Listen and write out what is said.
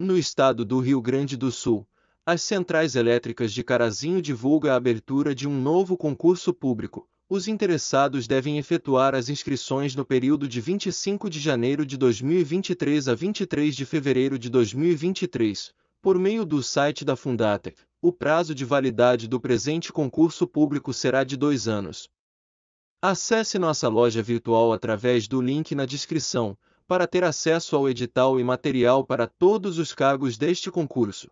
No estado do Rio Grande do Sul, as centrais elétricas de Carazinho divulga a abertura de um novo concurso público. Os interessados devem efetuar as inscrições no período de 25 de janeiro de 2023 a 23 de fevereiro de 2023, por meio do site da Fundatec. O prazo de validade do presente concurso público será de dois anos. Acesse nossa loja virtual através do link na descrição, para ter acesso ao edital e material para todos os cargos deste concurso.